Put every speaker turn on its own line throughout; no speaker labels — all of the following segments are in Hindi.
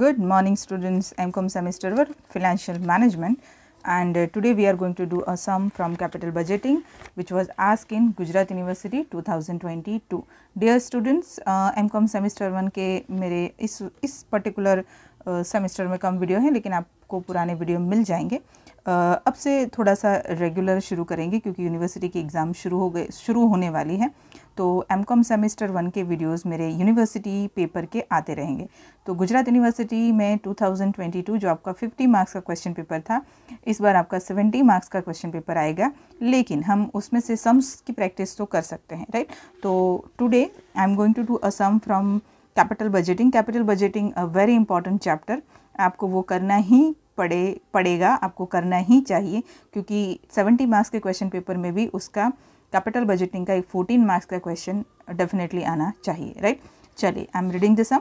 Good morning students, MCOM semester for financial management and uh, today we are going to do a sum from capital budgeting which was asked in Gujarat University 2022. Dear students, uh, MCOM semester 1 के मेरे इस इस uh, semester में कम video हैं लेकिन आपको पुराने video मिल जाएँगे uh, अब से थोड़ा सा रेगुलर शुरू करेंगे क्योंकि यूनिवर्सिटी की एग्ज़ाम शुरू हो गए, शुरू होने वाली है। तो एम कॉम सेमेस्टर वन के वीडियोस मेरे यूनिवर्सिटी पेपर के आते रहेंगे। तो गुजरात यूनिवर्सिटी में 2022 जो आपका 50 मार्क्स का क्वेश्चन पेपर था, इस बार आपका 70 मार्क्स का क्वेश्चन पेपर आएगा। लेकिन हम उसमें से सम्स की प्रैक्टिस तो कर सकते हैं राइट तो today I am going to do a sum from capital budgeting capital budgeting a very important chapter आपको वो करना ही पड़े, पड़ेगा, आपको करना ही चाहिए, क्योंकि 70 मार्क्स के क्वेश्चन पेपर में भी उसका कैपिटल बजटिंग का एक 14 मार्क्स का क्वेश्चन डेफिनेटली आना चाहिए राइट चलिए I am reading this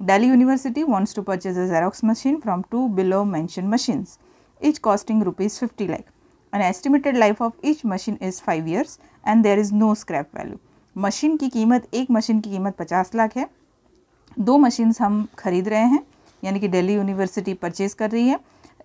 Delhi university wants to purchase a xerox machine from two below mention machines each costing rupees fifty lakh an estimated life of each machine is five years and there is no scrap value machine की कीमत, एक मशीन की कीमत पचास लाख है। दो मशीन्स हम खरीद रहे हैं, यानी कि डेली यूनिवर्सिटी परचेज कर रही है।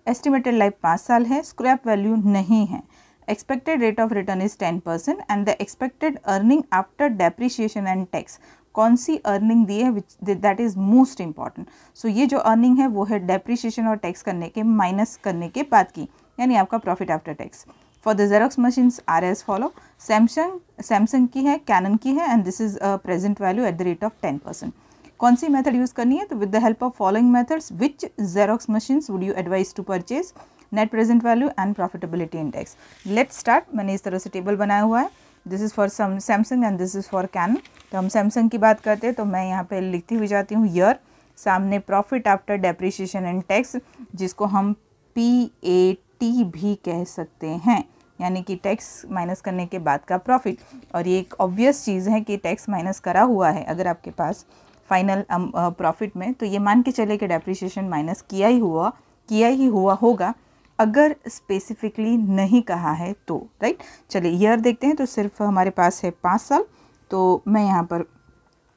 एस्टिमेटेड लाइफ पाँच साल है स्क्रैप वैल्यू नहीं है। Expected rate of return is ten percent and the expected earning after depreciation and tax कौन सी अर्निंग दी है which that is most important so ये जो अर्निंग है, वो है डेप्रिशिएशन और टैक्स करने के माइनस करने के बाद की, यानी आपका profit after tax for the xerox machines are as follow Samsung Samsung की है कैनन की है and this is present value at the rate of ten percent कौन सी मेथड यूज़ करनी है? तो with the help of following methods which xerox machines would you advise to purchase net present value and profitability index let start मैंने इस तरह से टेबल बनाया हुआ है। This is for some Samsung and this is for can तो हम सैमसंग की बात करते हैं तो मैं यहाँ पे लिखती हुई जाती हूँ ईयर सामने profit after depreciation and tax जिसको हम पी ए टी भी कह सकते हैं। यानी कि टैक्स माइनस करने के बाद का प्रॉफिट और ये एक ऑब्वियस चीज़ है कि टैक्स माइनस करा हुआ है अगर आपके पास फाइनल प्रॉफिट में तो ये मान के चले कि डेप्रिशिएशन माइनस किया ही हुआ, किया ही हुआ होगा, अगर स्पेसिफिकली नहीं कहा है तो राइट चलिए ईयर देखते हैं तो सिर्फ़ हमारे पास है पाँच साल तो मैं यहाँ पर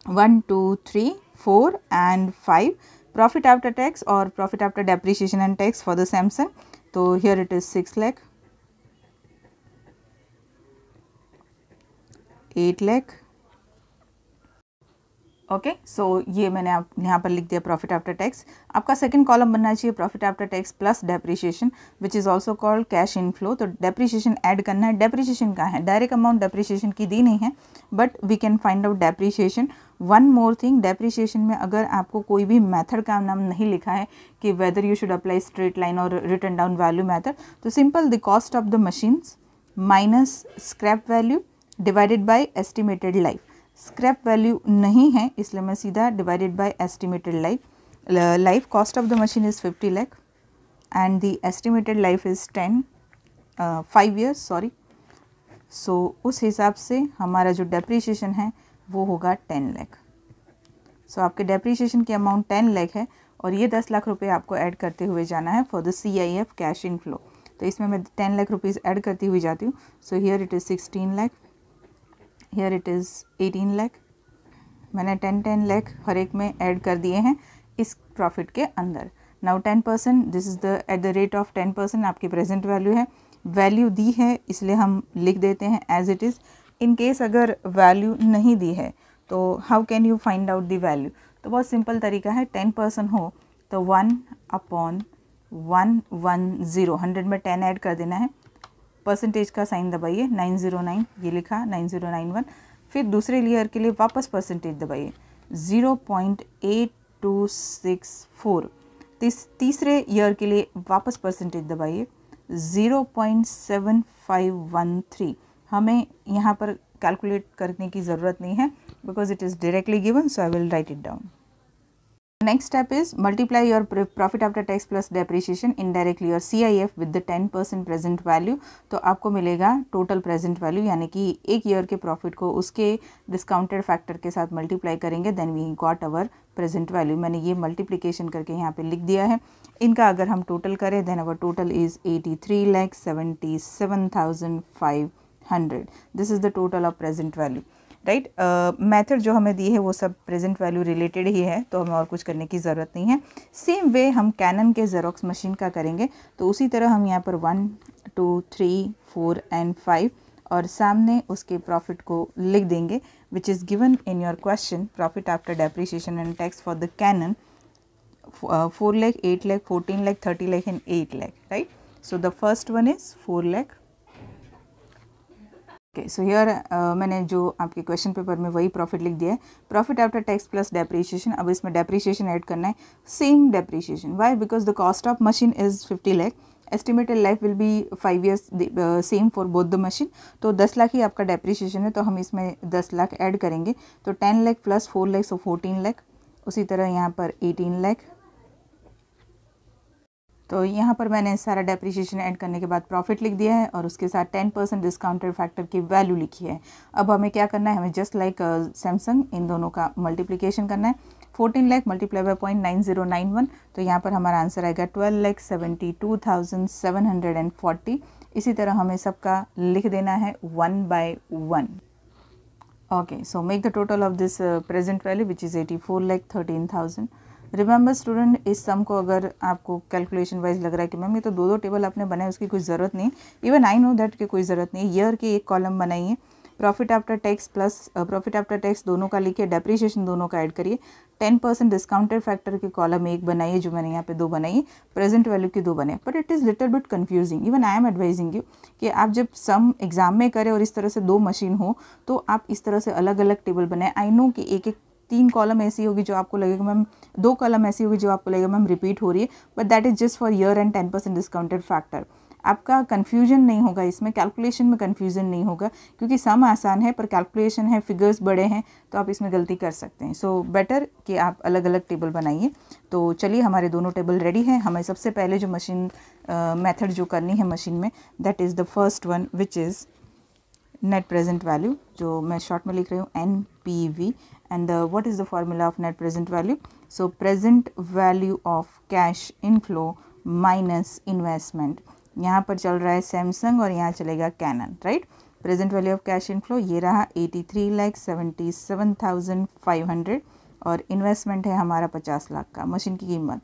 one two three four and five profit after tax और profit after depreciation and tax for the Samsung तो here it is six lakh eight lakh okay so ये मैंने आप, यहाँ पर लिख दिया प्रॉफिट आफ्टर टैक्स आपका सेकंड कॉलम बनना चाहिए profit after tax plus depreciation which is also called cash inflow तो डेप्रिशिएशन ऐड करना है. डेप्रिशिएशन का है? डायरेक्ट अमाउंट डेप्रिशिएशन की दी नहीं है but we can find out depreciation one more thing depreciation में अगर आपको कोई भी मेथड का नाम नहीं लिखा है कि whether you should apply straight line और रिटर्न डाउन वैल्यू मैथड तो simple the cost of the machines minus scrap value divided by estimated life scrap value नहीं है, इसलिए मैं सीधा divided by estimated life life cost of the machine is fifty lakh and the estimated life is ten five years sorry so उस हिसाब से हमारा जो डेप्रीशिएशन है, वो होगा टेन लैख सो आपके डेप्रीशिएशन की अमाउंट टेन लैख है और ये दस लाख रुपए आपको ऐड करते हुए जाना है for the C I F cash inflow तो इसमें मैं टेन लाख रुपीज़ ऐड करती हुई जाती हूँ. So here it is sixteen lakh here it is eighteen lakh मैंने टेन टेन लैख हर एक में ऐड कर दिए हैं इस प्रॉफिट के अंदर। Now ten percent this is the at the rate of ten percent आपकी प्रेजेंट वैल्यू है। वैल्यू दी है, इसलिए हम लिख देते हैं as it is in case अगर वैल्यू नहीं दी है तो how can you find out the value तो बहुत सिंपल तरीका है टेन परसेंट हो तो one upon one one zero hundred में टेन ऐड कर देना है। परसेंटेज का साइन दबाइए, नाइन ज़ीरो नाइन, ये लिखा, नाइन ज़ीरो नाइन वन। फिर दूसरे लेयर के लिए वापस परसेंटेज दबाइए zero point eight two six four तीस, तीसरे ईयर के लिए वापस परसेंटेज दबाइए zero point seven five one three हमें यहाँ पर कैलकुलेट करने की ज़रूरत नहीं है because it is directly given so I will write it down next step is multiply your profit after tax plus depreciation indirectly or CIF with the 10% present value तो आपको मिलेगा total present value यानी कि एक year के profit को उसके discounted factor के साथ multiply करेंगे then we got our present value मैंने ये multiplication करके यहाँ पे लिख दिया है इनका अगर हम total करें then our total is 83 lakh 77,500 this is the total of present value right method जो हमें दी है वो सब प्रेजेंट वैल्यू रिलेटेड ही है तो हमें और कुछ करने की ज़रूरत नहीं है। सेम वे हम कैनन के जेरोक्स मशीन का करेंगे तो उसी तरह हम यहाँ पर one two three four and five और सामने उसके प्रॉफिट को लिख देंगे which is given in your question profit after depreciation and tax for the Canon four lakh eight lakh fourteen lakh thirty lakh and eight lakh right so the first one is four lakh okay so here मैंने जो आपके क्वेश्चन पेपर में वही प्रॉफिट लिख दिया है। Profit after tax plus depreciation अब इसमें डेप्रीशिएशन ऐड करना है। Same depreciation why because the cost of machine is fifty lakh estimated life will be five years same for both the machine तो दस लाख ही आपका डेप्रीशिएशन है तो हम इसमें दस लाख ऐड करेंगे। तो ten lakh plus four lakh so fourteen lakh उसी तरह यहाँ पर एटीन लैख तो यहाँ पर मैंने सारा डेप्रिशिएशन ऐड करने के बाद प्रॉफिट लिख दिया है और उसके साथ टेन परसेंट डिस्काउंटेड फैक्टर की वैल्यू लिखी है। अब हमें क्या करना है? हमें जस्ट लाइक सैमसंग इन दोनों का मल्टीप्लिकेशन करना है। Fourteen lakh multiply by point nine zero nine one तो यहाँ पर हमारा आंसर आएगा twelve lakh seventy two thousand seven hundred and forty इसी तरह हमें सबका लिख देना है one by one okay so make the total of this present value which is eighty four lakh thirteen thousand remember student इस सम को अगर आपको कैलकुलेशन वाइज लग रहा है कि मैम ये तो दो दो टेबल आपने बनाए, उसकी कोई ज़रूरत नहीं। इवन आई नो दैट की कोई ज़रूरत नहीं। ईयर की एक कॉलम बनाइए profit after tax plus profit after tax दोनों का लिखिए डेप्रीशिएशन दोनों का ऐड करिए। टेन परसेंट डिस्काउंटेड फैक्टर की कॉलम एक बनाइए जो मैंने यहाँ पे दो बनाई प्रेजेंट वैल्यू की दो बनाए but it is little bit confusing even I am advising you कि आप जब सम एग्ज़ाम में करें और इस तरह से दो मशीन हो तो आप इस तरह से अलग अलग टेबल बनाए। आई नो कि एक एक तीन कॉलम ऐसी होगी जो आपको लगेगा मैम दो कॉलम ऐसी होगी जो आपको लगेगा मैम रिपीट हो रही है but that is just for year and ten percent discounted factor आपका कन्फ्यूज़न नहीं होगा इसमें कैलकुलेशन में कन्फ्यूज़न नहीं होगा क्योंकि सम आसान है पर कैलकुलेशन है फिगर्स बड़े हैं तो आप इसमें गलती कर सकते हैं। सो so, बेटर कि आप अलग अलग टेबल बनाइए। तो चलिए हमारे दोनों टेबल रेडी हैं। हमें सबसे पहले जो मशीन मेथड uh, जो करनी है मशीन में that is the first one which is net present value जो मैं शॉर्ट में लिख रही हूँ N P V and uh, what is the formula of net present value? So present value of cash inflow minus investment. यहाँ पर चल रहा है सैमसंग और यहाँ चलेगा Canon right present value of cash inflow ये रहा eighty three lakh seventy seven thousand five hundred और इन्वेस्टमेंट है हमारा पचास लाख का मशीन की कीमत।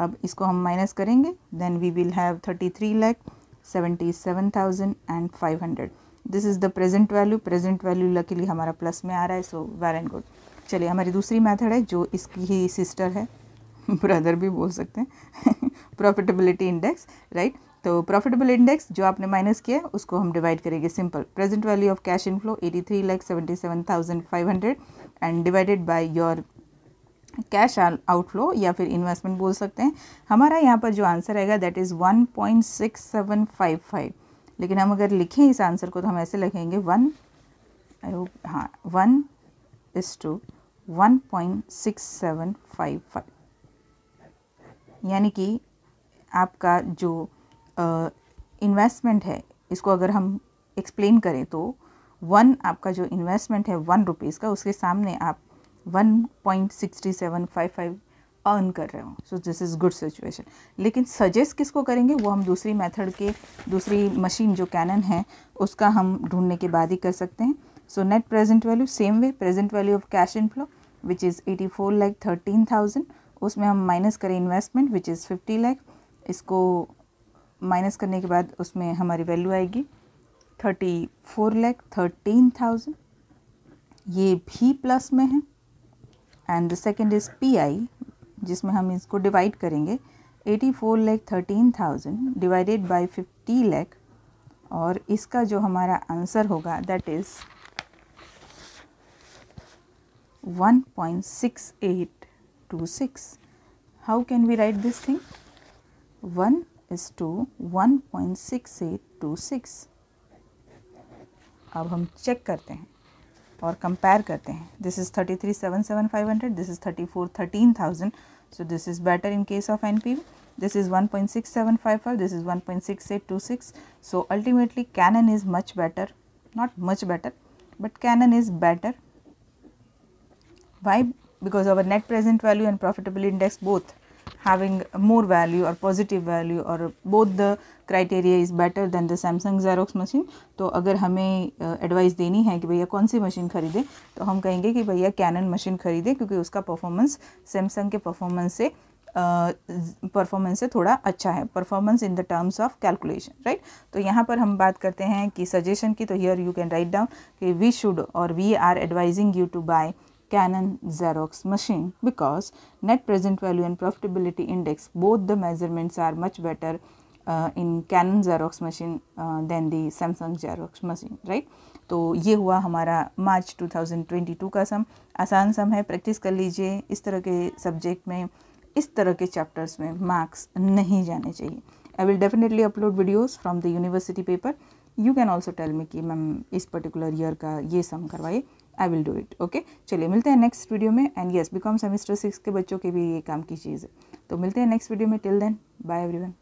अब इसको हम माइनस करेंगे then we will have thirty three lakh seventy seven thousand and five hundred this is the present value present value luckily हमारा प्लस में आ रहा है सो वेर एंड गुड चलिए, हमारी दूसरी मेथड है, जो इसकी ही सिस्टर है। ब्रदर भी बोल सकते हैं। प्रॉफिटेबिलिटी इंडेक्स राइट तो प्रॉफिटेबल इंडेक्स जो आपने माइनस किया है, उसको हम डिवाइड करेंगे simple present value of cash inflow eighty three lakh seventy seven thousand five hundred and divided by your cash outflow या फिर इन्वेस्टमेंट बोल सकते हैं। हमारा यहाँ पर जो आंसर आएगा that is one point six seven five five लेकिन हम अगर लिखें इस आंसर को तो हम ऐसे लिखेंगे, वन आई होप हाँ one is to one point six seven five five यानी कि आपका जो इन्वेस्टमेंट है, इसको अगर हम एक्सप्लेन करें तो वन आपका जो इन्वेस्टमेंट है, वन रुपीज़ का, उसके सामने आप one point sixty seven five five earn कर रहे हो। So this is good situation लेकिन सजेस्ट किसको करेंगे? वो हम दूसरी मेथड के, दूसरी मशीन जो कैनन है, उसका हम ढूँढने के बाद ही कर सकते हैं। So net present value same way present value of cash inflow which is eighty four lakh thirteen thousand उसमें हम माइनस करें investment which is fifty lakh इसको माइनस करने के बाद उसमें हमारी वैल्यू आएगी thirty four lakh thirteen thousand ये भी प्लस में है। And the second is P I जिसमें हम इसको डिवाइड करेंगे eighty four lakh thirteen thousand divided by fifty lakh और इसका जो हमारा आंसर होगा that is one point six eight two six how can we write this thing one is to one point six eight two six अब हम चेक करते हैं। और कंपेयर करते हैं this is thirty three seven seven five hundred this is thirty four thirteen thousand so this is better in case of NPV this is 1.6755 this is 1.6826 so ultimately Canon is much better not much better but Canon is better why because our net present value and profitability index both having more value or positive value or both the criteria is better than the Samsung Xerox machine तो अगर हमें एडवाइस uh, देनी है कि भैया कौन सी मशीन ख़रीदें तो हम कहेंगे कि भैया कैनन मशीन ख़रीदें क्योंकि उसका परफॉर्मेंस सैमसंग के परफॉर्मेंस से परफॉर्मेंस uh, से थोड़ा अच्छा है। Performance in the terms of calculation right तो यहाँ पर हम बात करते हैं कि सजेशन की तो here you can write down कि वी शुड और we are advising you to buy Canon Xerox machine because net present value and profitability index both the measurements are much better uh, in Canon Xerox machine uh, than the Samsung Xerox machine right तो ये हुआ हमारा मार्च 2022 का सम आसान सम है प्रैक्टिस कर लीजिए इस तरह के सब्जेक्ट में इस तरह के चैप्टर्स में मार्क्स नहीं जाने चाहिए I will definitely upload videos from the university paper you can also tell me कि मैम इस पर्टिकुलर ईयर का ये सम करवाइए I will do it okay चलिए, मिलते हैं नेक्स्ट वीडियो में and yes BCom semester six के बच्चों के भी ये काम की चीज़ है। तो मिलते हैं नेक्स्ट वीडियो में टिल देन बाय एवरीवन